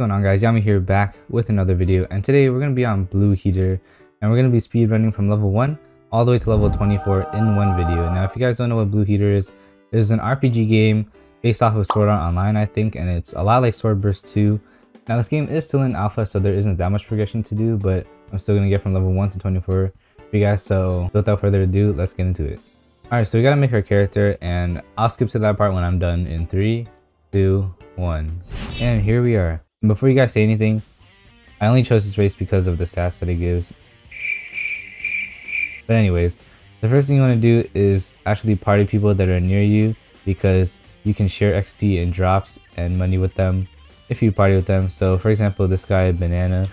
going on guys, Yami here back with another video and today we're going to be on Blue Heater and we're going to be speed running from level 1 all the way to level 24 in one video. Now if you guys don't know what Blue Heater is, it is an RPG game based off of Sword Art Online I think and it's a lot like Swordburst 2. Now this game is still in alpha so there isn't that much progression to do but I'm still going to get from level 1 to 24 for you guys so without further ado let's get into it. Alright so we gotta make our character and I'll skip to that part when I'm done in 3, 2, 1. And here we are. And before you guys say anything, I only chose this race because of the stats that it gives. But anyways, the first thing you want to do is actually party people that are near you because you can share XP and drops and money with them if you party with them. So for example, this guy, Banana,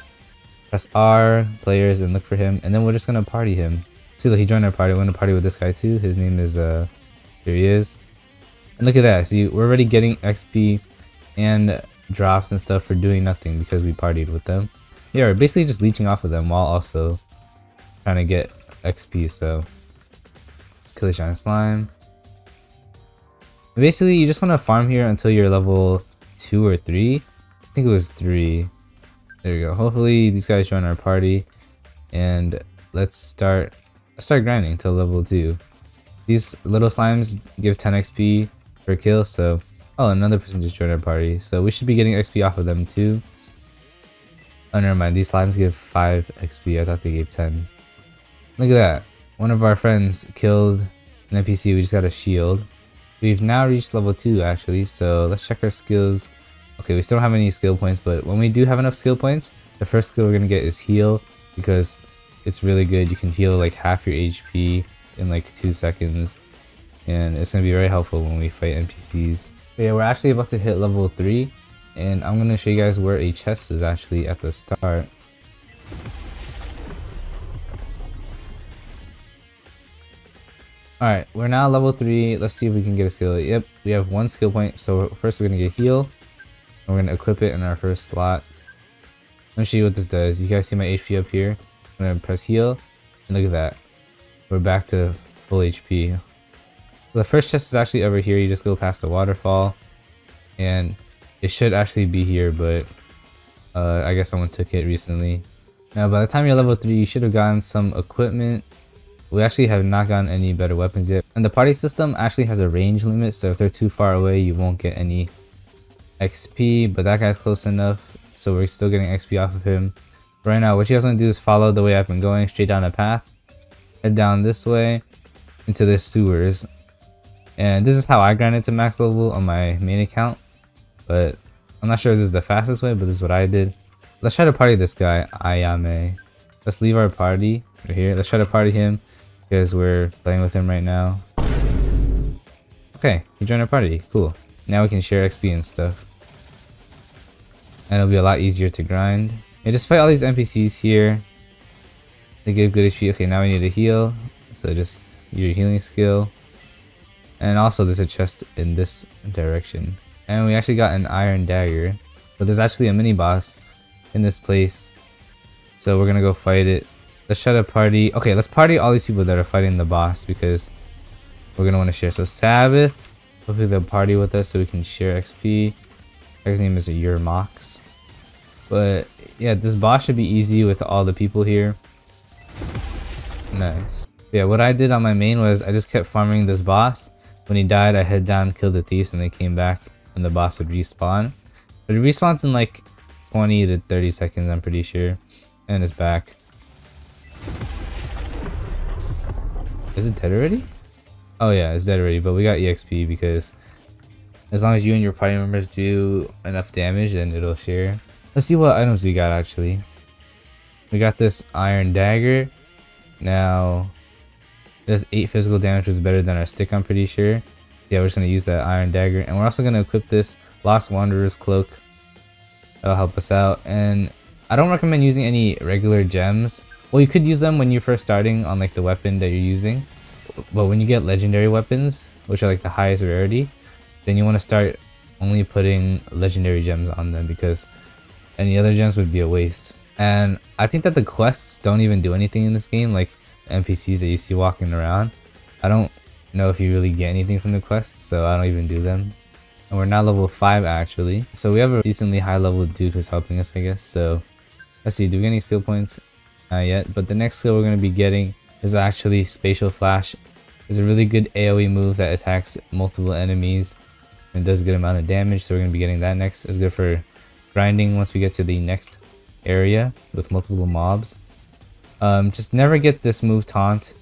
press R, players, and look for him. And then we're just going to party him. See, look, he joined our party. We're going to party with this guy too. His name is, uh, here he is. And look at that. See, we're already getting XP and drops and stuff for doing nothing because we partied with them. Yeah, we're basically just leeching off of them while also trying to get XP, so let's kill the giant slime. basically, you just want to farm here until you're level 2 or 3. I think it was 3. There we go. Hopefully these guys join our party and let's start let's start grinding until level 2. These little slimes give 10 XP per kill, so Oh, another person just joined our party. So we should be getting XP off of them too. Oh, never mind. These slimes give 5 XP. I thought they gave 10. Look at that. One of our friends killed an NPC. We just got a shield. We've now reached level 2 actually. So let's check our skills. Okay, we still don't have any skill points. But when we do have enough skill points, the first skill we're going to get is heal. Because it's really good. You can heal like half your HP in like 2 seconds. And it's going to be very helpful when we fight NPCs. Yeah, we're actually about to hit level 3. And I'm going to show you guys where a chest is actually at the start. Alright, we're now level 3. Let's see if we can get a skill. Yep, we have one skill point. So first we're going to get heal. We're going to equip it in our first slot. Let me show you what this does. You guys see my HP up here? I'm going to press heal. And look at that. We're back to full HP. The first chest is actually over here. You just go past the waterfall. And it should actually be here, but uh, I guess someone took it recently. Now, by the time you're level 3, you should have gotten some equipment. We actually have not gotten any better weapons yet. And the party system actually has a range limit, so if they're too far away, you won't get any XP. But that guy's close enough, so we're still getting XP off of him. Right now, what you guys want to do is follow the way I've been going, straight down the path. Head down this way into the sewers. And this is how I grinded to max level on my main account. But I'm not sure if this is the fastest way, but this is what I did. Let's try to party this guy, Ayame. Let's leave our party right here. Let's try to party him because we're playing with him right now. Okay, he joined our party. Cool. Now we can share XP and stuff. And it'll be a lot easier to grind. And just fight all these NPCs here. They give good HP. Okay, now we need to heal. So just use your healing skill. And also there's a chest in this direction. And we actually got an iron dagger. But there's actually a mini boss in this place. So we're gonna go fight it. Let's try to party. Okay, let's party all these people that are fighting the boss because we're gonna want to share. So Sabbath, hopefully they'll party with us so we can share XP. His name is Yermox. But yeah, this boss should be easy with all the people here. Nice. Yeah, what I did on my main was I just kept farming this boss when he died, I head down, killed the thieves, and they came back, and the boss would respawn. But it respawns in like 20 to 30 seconds, I'm pretty sure. And it's back. Is it dead already? Oh yeah, it's dead already, but we got EXP because as long as you and your party members do enough damage, then it'll share. Let's see what items we got actually. We got this iron dagger. Now, does 8 physical damage, is better than our stick, I'm pretty sure. Yeah, we're just going to use that Iron Dagger. And we're also going to equip this Lost Wanderer's Cloak. That'll help us out. And I don't recommend using any regular gems. Well, you could use them when you're first starting on like the weapon that you're using. But when you get legendary weapons, which are like the highest rarity, then you want to start only putting legendary gems on them because any other gems would be a waste. And I think that the quests don't even do anything in this game. Like NPCs that you see walking around. I don't know if you really get anything from the quests, so I don't even do them. And we're now level 5 actually. So we have a decently high level dude who's helping us I guess. So let's see, do we get any skill points? Not yet. But the next skill we're going to be getting is actually Spatial Flash. It's a really good AoE move that attacks multiple enemies and does a good amount of damage. So we're going to be getting that next. It's good for grinding once we get to the next area with multiple mobs. Um, just never get this move taunt.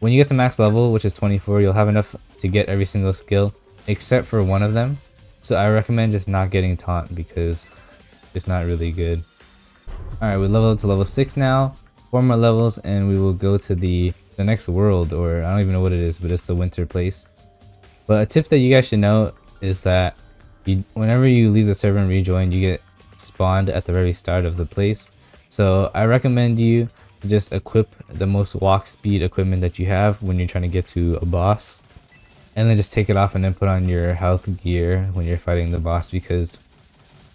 When you get to max level, which is 24, you'll have enough to get every single skill except for one of them. So I recommend just not getting taunt because it's not really good. Alright, we leveled to level 6 now. Four more levels and we will go to the, the next world or I don't even know what it is, but it's the winter place. But a tip that you guys should know is that you, whenever you leave the server and rejoin, you get spawned at the very start of the place. So I recommend you just equip the most walk speed equipment that you have when you're trying to get to a boss. And then just take it off and then put on your health gear when you're fighting the boss because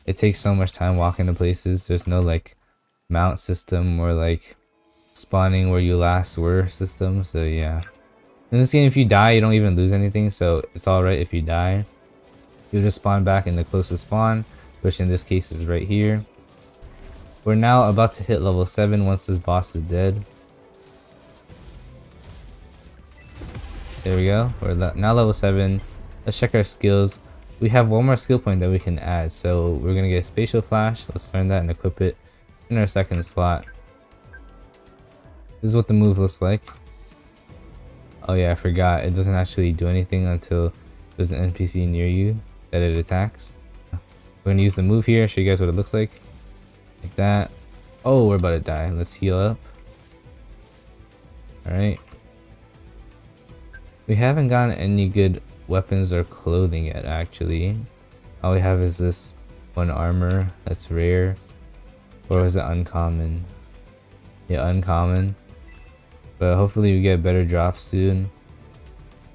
it takes so much time walking to places. There's no like mount system or like spawning where you last were system. So yeah. In this game, if you die, you don't even lose anything. So it's alright if you die. You'll just spawn back in the closest spawn, which in this case is right here. We're now about to hit level 7 once this boss is dead. There we go. We're now level 7. Let's check our skills. We have one more skill point that we can add. So we're going to get Spatial Flash. Let's learn that and equip it in our second slot. This is what the move looks like. Oh yeah, I forgot. It doesn't actually do anything until there's an NPC near you that it attacks. We're gonna use the move here, show you guys what it looks like. Like that. Oh, we're about to die. Let's heal up. Alright. We haven't gotten any good weapons or clothing yet, actually. All we have is this one armor that's rare. Or is it uncommon? Yeah, uncommon. But hopefully we get better drops soon.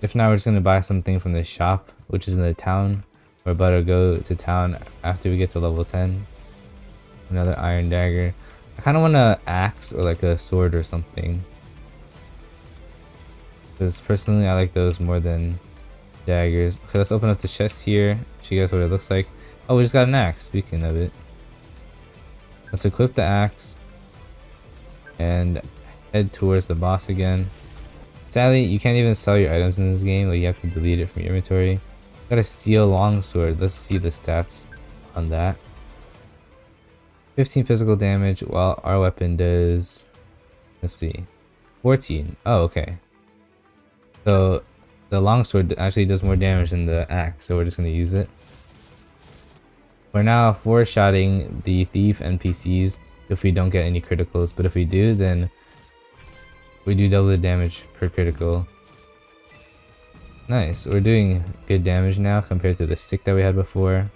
If not, we're just going to buy something from the shop, which is in the town. We're about to go to town after we get to level 10. Another iron dagger. I kind of want an axe or like a sword or something. Because personally, I like those more than daggers. Okay, let's open up the chest here. Show you guys what it looks like. Oh, we just got an axe, speaking of it. Let's equip the axe. And head towards the boss again. Sadly, you can't even sell your items in this game, like you have to delete it from your inventory. Got a steel longsword, let's see the stats on that. 15 physical damage, while our weapon does, let's see, 14. Oh, okay. So, the longsword actually does more damage than the axe, so we're just going to use it. We're now four-shotting the thief NPCs if we don't get any criticals, but if we do, then we do double the damage per critical. Nice, we're doing good damage now compared to the stick that we had before.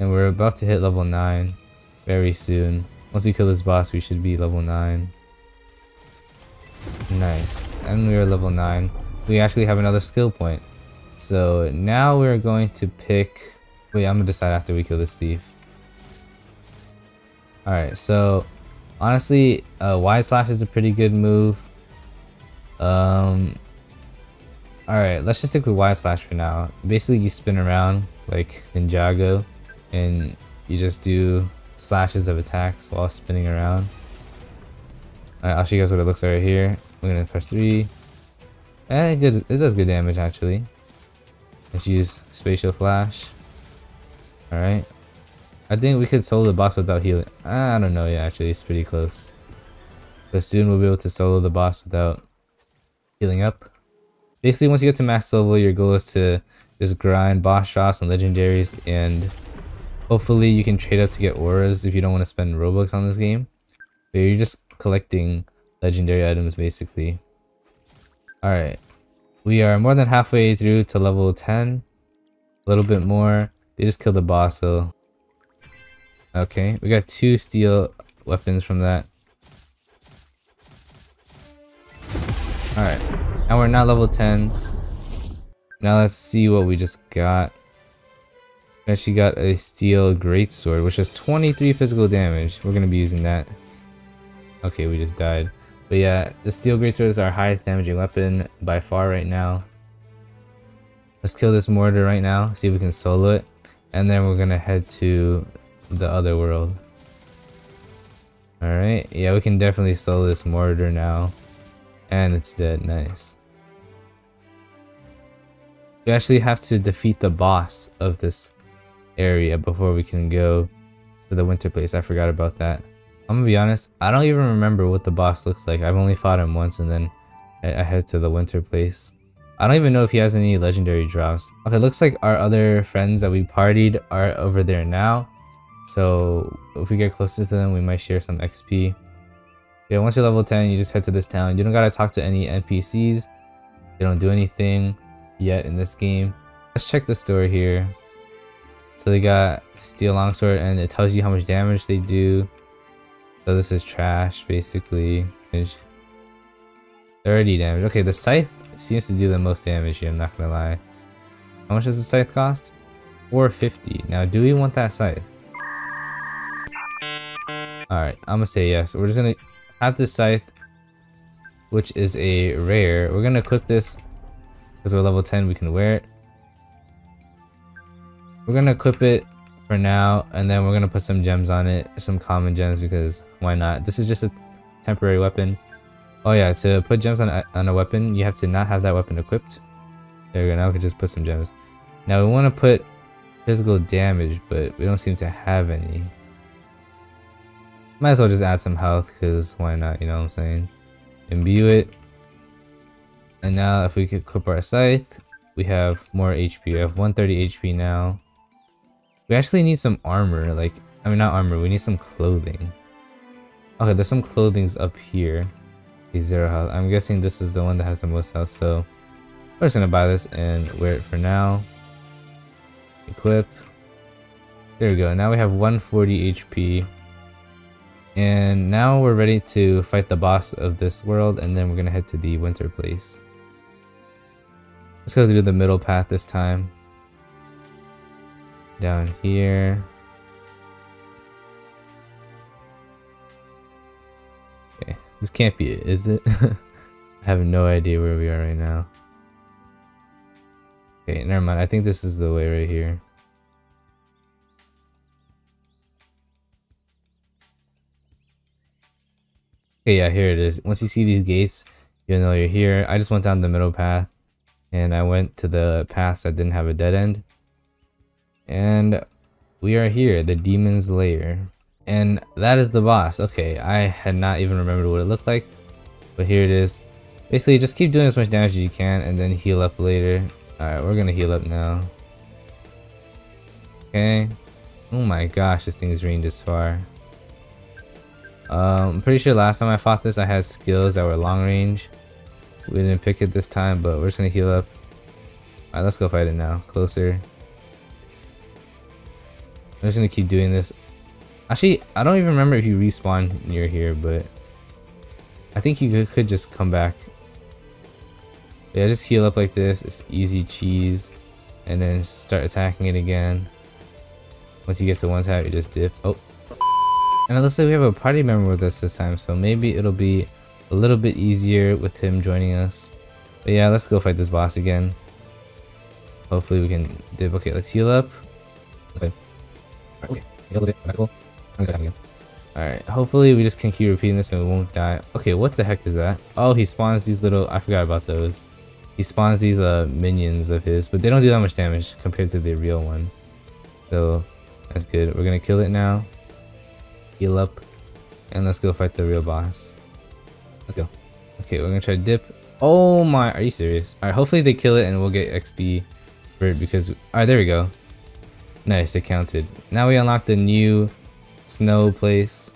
And we're about to hit level 9 very soon. Once we kill this boss, we should be level 9. Nice. And we are level 9. We actually have another skill point. So now we're going to pick... Wait, I'm going to decide after we kill this thief. Alright, so honestly, uh, wide slash is a pretty good move. Um, Alright, let's just stick with wide slash for now. Basically, you spin around like Ninjago, and you just do slashes of attacks while spinning around. I'll show you guys what it looks like right here. We're gonna press 3. And it, it does good damage actually. Let's use Spatial Flash. Alright, I think we could solo the boss without healing. I don't know, yeah, actually, it's pretty close. But soon we'll be able to solo the boss without healing up. Basically, once you get to max level, your goal is to just grind boss drops and legendaries, and hopefully you can trade up to get auras if you don't want to spend Robux on this game. But you're just collecting legendary items, basically. Alright. We are more than halfway through to level 10. A little bit more. They just killed the boss, so Okay, we got two steel weapons from that. Alright, now we're not level 10. Now let's see what we just got. Actually got a steel greatsword, which has 23 physical damage. We're going to be using that. Okay, we just died. But yeah, the steel greatsword is our highest damaging weapon by far right now. Let's kill this mortar right now, see if we can solo it. And then we're gonna head to the other world. Alright, yeah, we can definitely solo this mortar now. And it's dead, nice. We actually have to defeat the boss of this area before we can go to the winter place. I forgot about that. I'm gonna be honest, I don't even remember what the boss looks like. I've only fought him once and then I head to the winter place. I don't even know if he has any legendary drops. Okay, looks like our other friends that we partied are over there now. So if we get closer to them, we might share some XP. Yeah, once you're level 10, you just head to this town. You don't gotta talk to any NPCs. They don't do anything yet in this game. Let's check the store here. So they got steel longsword and it tells you how much damage they do. So this is trash basically. 30 damage. Okay, the scythe seems to do the most damage here, I'm not gonna lie. How much does the scythe cost? 450. Now, do we want that scythe? Alright, I'm gonna say yes. We're just gonna have this scythe, which is a rare. We're gonna equip this because we're level 10, we can wear it. We're gonna equip it for now, and then we're gonna put some gems on it, some common gems because why not? This is just a temporary weapon. Oh yeah, to put gems on a, on a weapon, you have to not have that weapon equipped. There we go, now we can just put some gems. Now we want to put physical damage, but we don't seem to have any. Might as well just add some health, because why not, you know what I'm saying? Imbue it. And now if we could equip our scythe, we have more HP. We have 130 HP now. We actually need some armor, like, I mean not armor, we need some clothing. Okay, there's some clothings up here. Okay, zero health. I'm guessing this is the one that has the most health, so we're just gonna buy this and wear it for now. Equip. There we go. Now we have 140 HP. And now we're ready to fight the boss of this world and then we're gonna head to the winter place. Let's go through the middle path this time. Down here. Okay, this can't be it, is it? I have no idea where we are right now. Okay, never mind. I think this is the way right here. Okay, yeah, here it is. Once you see these gates, you'll know you're here. I just went down the middle path and I went to the path that didn't have a dead end. And we are here, the demon's lair. And that is the boss. Okay, I had not even remembered what it looked like. But here it is. Basically, just keep doing as much damage as you can and then heal up later. Alright, we're gonna heal up now. Okay. Oh my gosh, this thing is this far. Um, I'm pretty sure last time I fought this, I had skills that were long range. We didn't pick it this time, but we're just gonna heal up. Alright, let's go fight it now. Closer. I'm just gonna keep doing this. Actually, I don't even remember if you respawn near here, but I think you could just come back. Yeah, just heal up like this. It's easy cheese. And then start attacking it again. Once you get to one tap, you just dip. Oh. And it looks like we have a party member with us this time, so maybe it'll be a little bit easier with him joining us. But yeah, let's go fight this boss again. Hopefully we can dip. Okay, let's heal up. Okay, okay. bit. Cool. Alright, hopefully we just can keep repeating this and we won't die. Okay, what the heck is that? Oh, he spawns these little... I forgot about those. He spawns these uh, minions of his, but they don't do that much damage compared to the real one. So, that's good. We're gonna kill it now. Heal up. And let's go fight the real boss. Let's go. Okay, we're gonna try to dip. Oh my, are you serious? Alright, hopefully they kill it and we'll get XP for it because... Alright, there we go. Nice, it counted. Now we unlocked a new snow place.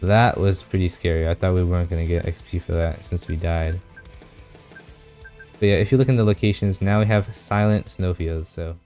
That was pretty scary. I thought we weren't going to get XP for that since we died. But yeah, if you look in the locations, now we have silent snowfields, so